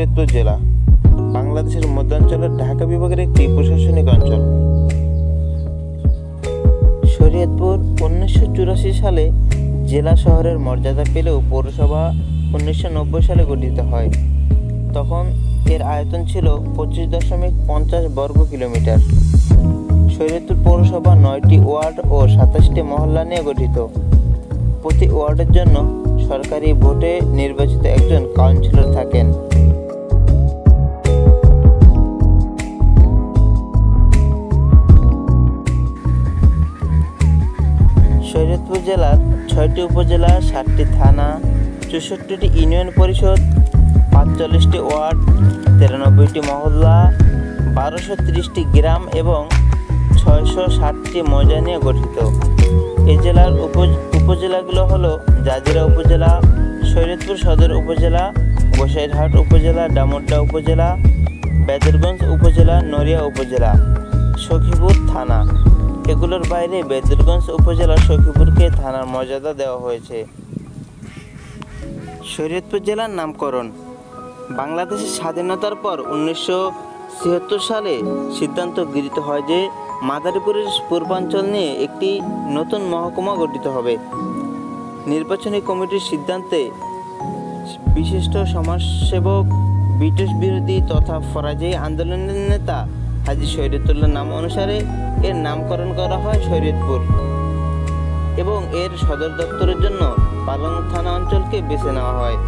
শরীয়তপুর জেলা। বাংলাদেশের মধ্যাঞ্চলের ঢাকা বিভাগের একটি প্রশাসনিক অঞ্চল। শরীয়তপুর উনিশশো চুরাশি সালে জেলা শহরের মর্যাদা পেলেও পৌরসভা উনিশশো নব্বই সালে গঠিত হয়। তখন এর আয়তন ছিল পঁচিশ দশমিক পঞ্চাশ বর্গ কিলোমিটার। শরীয়তপুর পৌরসভা নয়টি ওয়ার্ড ও সাতাশটি মহল্লা নিয়ে গঠিত। প্রতি ওয়ার্ডের জন্য সরকারি ভোটে নির্বাচিত একজন কাউন্সিলর থাকেন। শরীয়তপুর জেলার ছয়টি উপজেলা ষাটটি থানা, চৌষট্টিটি ইউনিয়ন পরিষদ, পাঁচচল্লিশটি ওয়ার্ড, তিরানব্বইটি মহল্লা, বারোশো তিরিশটি গ্রাম এবং ছয়শো ষাটটি মৌজা নিয়ে গঠিত। এই জেলার উপ, উপজেলাগুলো হলো জাজিরা উপজেলা শরীয়তপুর সদর উপজেলা, গোসাইরহাট উপজেলা ডামুড্ডা উপজেলা, বেদরগঞ্জ উপজেলা, নড়িয়া উপজেলা, সখীপুর থানা। এগুলোর বাইরে বেদরগঞ্জ উপজেলা সখীপুরকে থানার মর্যাদা দেওয়া হয়েছে। শরীয়তপুর জেলার নামকরণ। বাংলাদেশের স্বাধীনতার পর উনিশশো ছিয়াত্তর সালে সিদ্ধান্ত গৃহীত হয় যে মাদারীপুরের পূর্বাঞ্চল নিয়ে একটি নতুন মহকুমা গঠিত হবে। নির্বাচনী কমিটির সিদ্ধান্তে বিশিষ্ট সমাজসেবক, ব্রিটিশ বিরোধী তথা ফরাজি আন্দোলনের নেতা হাজি শরীয়তুল্লাহ নাম অনুসারে এর নামকরণ করা হয় শরীয়তপুর। এবং এর সদর দপ্তরের জন্য পালং থানা অঞ্চলকে বেছে নেওয়া হয়।